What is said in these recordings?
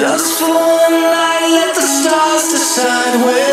Just for one night, let the stars decide where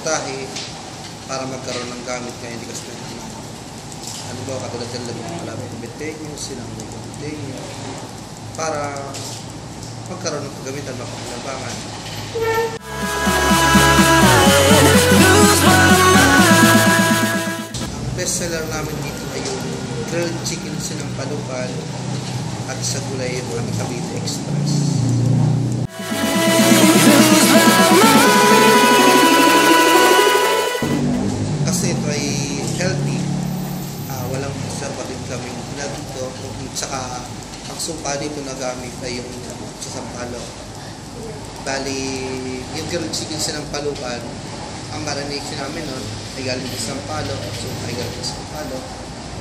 putahe para magkaroon ng gamit na likas na yaman ano ba, katulad ng labi ng malapit ng betenyo, silang ng betenyo, para magkaroon ng kagamitan ng panglabangan. Ang bestseller namin dito ay yung grilled chicken sinampalukan at sa gulay aming Cavite Express. Ang sumpa dito na gamit ay yung sa sampalo. Bali, yung grilled chicken sinampalukan, ang marination namin nun ay galing sa sampalo, so ay galing sa sampalo.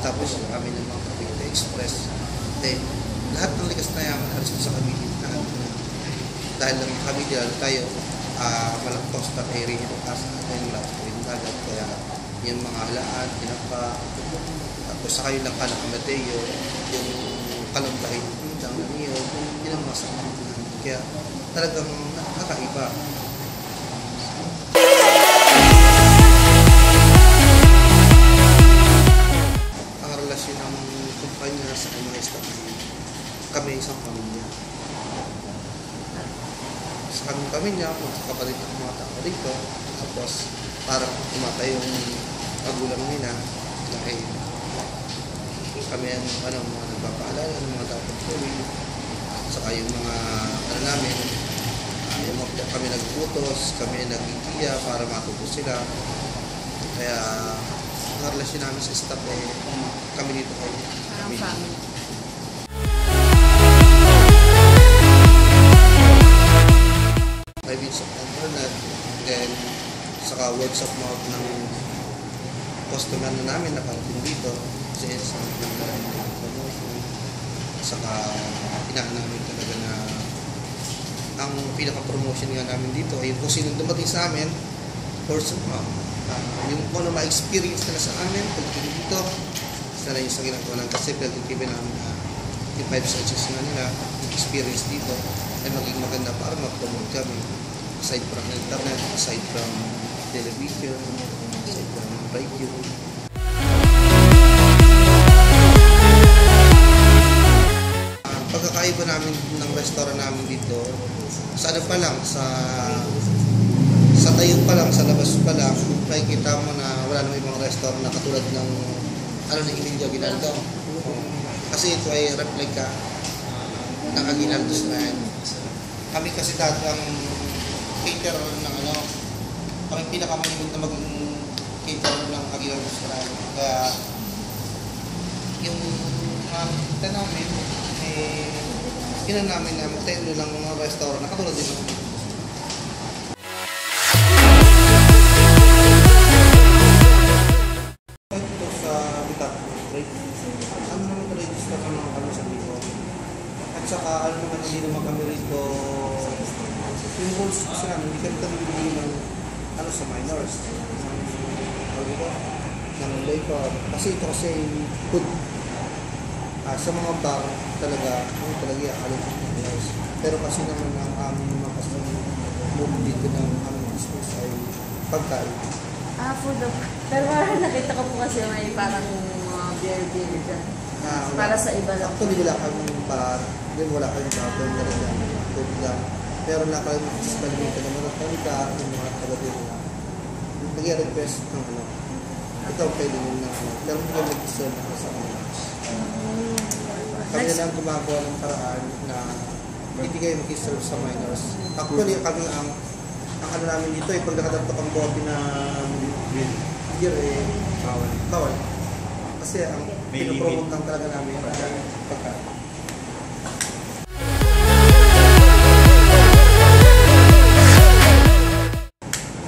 Tapos yung kami ng mga Cavite Express. Then, lahat ng likas na yaman halos sa Cavite lahat na dahil lang dahil tayo uh, walang coastal area kasi natin wala sa yung dagat kaya yung mga halaan, tinapa tapos sa kayo ng Amadeo yung kalambahin ng niyo yun ang masama kaya talagang nakakaiba ang relasyon ng kumpanya sa mga staff ay kami isang pamilya sa kaming pamilya, magkakapalit ng mga tao dito. Tapos, parang tumatay yung magulang nila dahil kami ang ano, mga nagpapaalala ng mga dapat gawin. Saka yung mga ano namin, ah, yung mga, kami nagputos, kami nagkikiya para matuto sila. Kaya, ang relasyon namin sa staff eh, kami dito ay Parang family. means of internet, then saka words of mouth ng customer na namin na parating dito kasi sa mga promotion saka inaan namin talaga na ang pinaka-promotion nga namin dito ay kung sino dumating sa amin of mouth Ah, yung kung ano ma-experience nila sa amin pagdating dito isa na yung sa ginagawa ng kasi pagdating namin na yung 5 senses nga nila experience dito ay maging maganda para ma-promote kami aside from internet, aside from television, aside from radio. Restaurant namin dito, sa ano pa lang, sa sa tayo pa lang, sa labas pa lang, makikita mo na wala namang ibang restaurant na katulad ng ano ng Emilia Ginaldo. Kasi ito ay replica ng Aguinaldo's Land. Kami kasi dati ang caterer ng ano, kami pinakamalimit na maging caterer ng Aguinaldo's Land. Kaya yung mga kita namin, yun namin lang ng mga restaurant na katulad din ano naman saka ano naman hindi naman kami rito yung rules kasi namin, hindi kami bibili ng ano sa minors. Ano dito? Ng labor. Kasi ito kasi food. Ah, sa mga bar talaga, ano talaga yung alam ng minors. Pero kasi naman ang aming mga move dito ng aming business ay pagkain. Ah, food of... Pero parang nakita ko po kasi may parang mga beer-beer dyan. Ah, wala. Para sa iba lang. Actually, wala kami bar. Then, wala kami bar. Na rin lang. Doon lang. Pero nakalimutan sa kalimitan ng mga talika, yung mga taga-din na nag-request ng ano. Ito ang pwede nyo na ano. Pero hindi kami nag-serve na sa kanila. Kami na lang gumagawa ng paraan na hindi kayo mag-serve sa minors. Actually, kami ang ang ano namin dito eh, pag nakadagtok ang bote na beer, beer eh, Bawal. bawal. Kasi ang May pinopromote limit. lang talaga namin ang pagkain.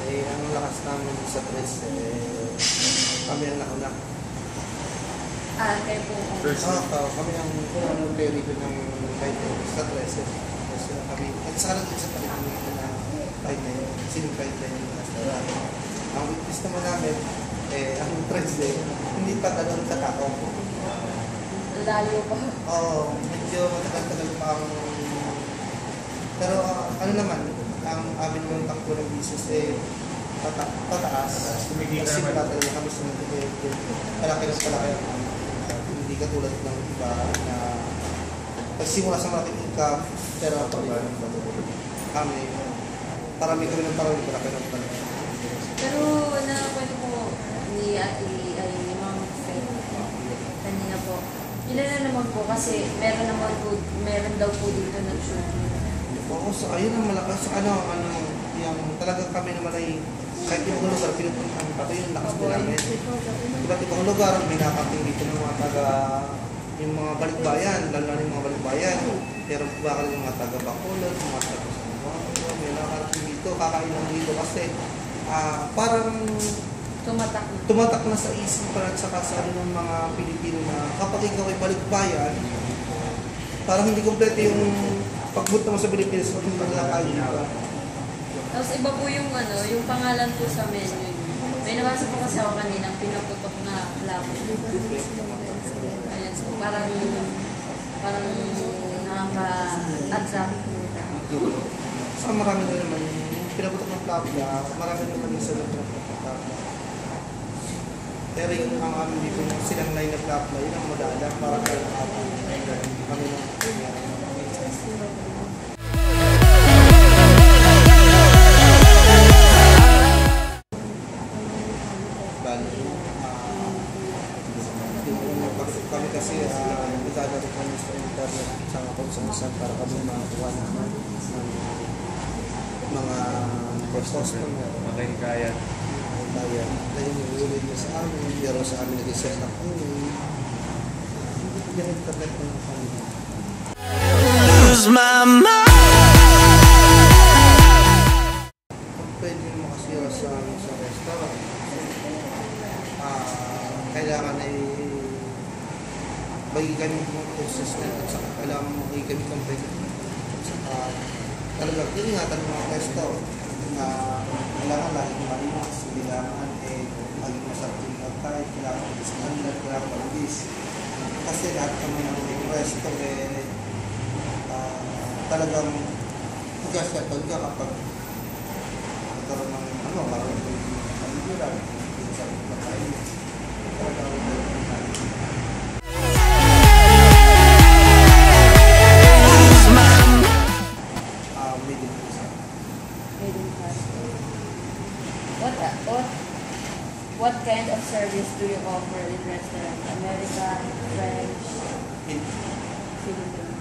Ay, ang lakas namin sa press, eh, kami ang nauna. Ah, kayo po. First. Ah, ah, kami ang ano carry ko ng kahit sa press. eh. Kasi kami, at saka lang din sa palitin na kahit na yun, sinong kahit na yun. Ang witness naman namin, eh, ang press eh, hindi pa talagang sa tao. Layo pa. Oo, medyo matagal-tagal pa ang... Pero ah, ano naman, ang amin yung takbo ng business eh, pata pataas. Kumikita Kasi naman. wala talaga kami sa mga Palaki ng palaki ang katulad ng iba na nagsimula sa malaking income, pero pababa ng patuloy. Kami, parami kami ng parami, palaki ng palaki. Pero nakwento po ni Ate ay ni Ma'am Faith kanina po. Ilan na naman po kasi meron naman po, meron daw po dito nag-shooting. Oo, so ayun ang malakas, ano, ano, yung talagang kami naman ay kahit yung lugar, pinupuntahan pa ito yung lakas din namin. Iba't ibang lugar, may nakating dito ng mga taga, yung mga balikbayan, lalo na yung mga balikbayan. Pero bakal yung mga taga Bacolod, mga taga San Juan, may nakarating dito, kakain lang dito kasi ah parang Tumatak tumatak na sa isipan at saka sa ano ng mga Pilipino na kapag ikaw ay balikbayan, parang hindi kompleto yung pagpunta mo sa Pilipinas kung hindi nakakain. Tapos iba po yung ano, yung pangalan po sa menu. May nabasa po kasi ako kanina, pinaputok na labo. Ayan, so parang, parang nakaka-attract. Sa marami na naman, pinaputok ng tabla, marami naman yung sa loob ng tabla. Pero yung ang amin dito, silang line of tabla, yun ang madala, parang kayo nakapag. Kami nang kami kasi uh, nagdadalo kami sa internet sa konsumisan para kami makakuha naman ng mga customer kaya. kaya dahil yung ulit niya sa amin pero sa amin nag-set ng email yung internet ng kami lose my mind. Bagay kami consistent at saka kailangan mo bagay kami competitive. At saka talagang ingatan ng mga resto na kailangan laging malinis kailangan eh maging masarap pagkain kailangan maging standard kailangan malinis kasi lahat kami ng resto eh ah, talagang magkasyaton ka kapag nagkaroon ng ano, parang yung kaliguran, yung sa pagkain. Talagang what kind of service do you offer in restaurant? American, French, In- Philippine?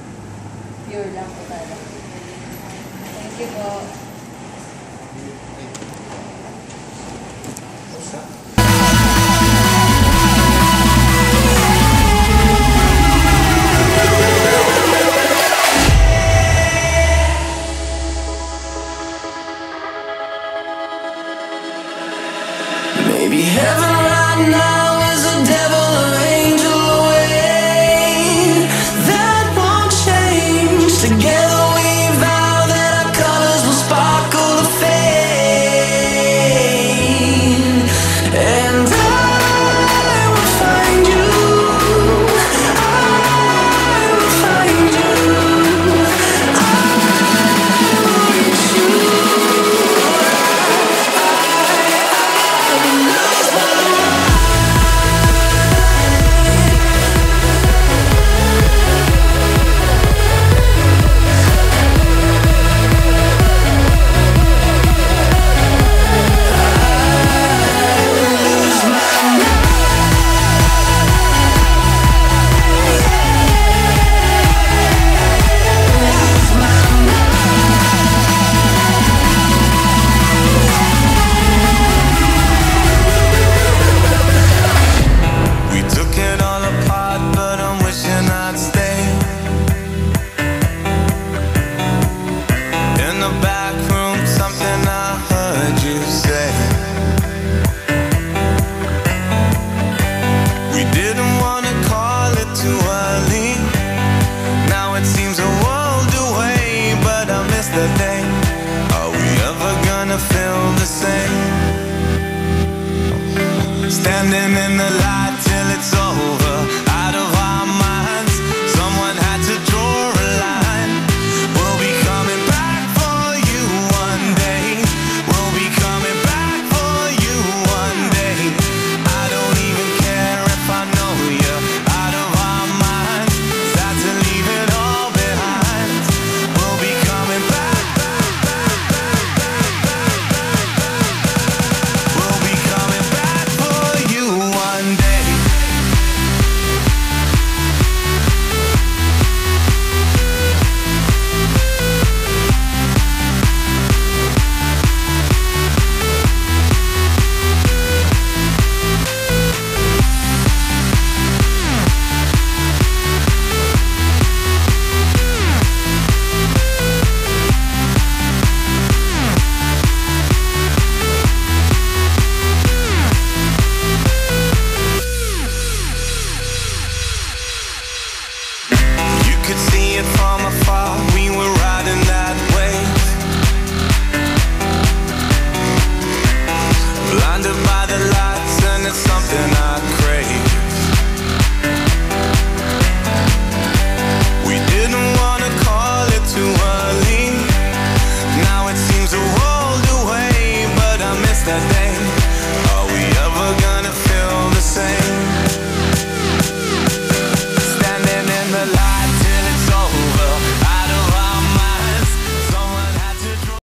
Pure lang po talaga. Thank you po. Heaven right now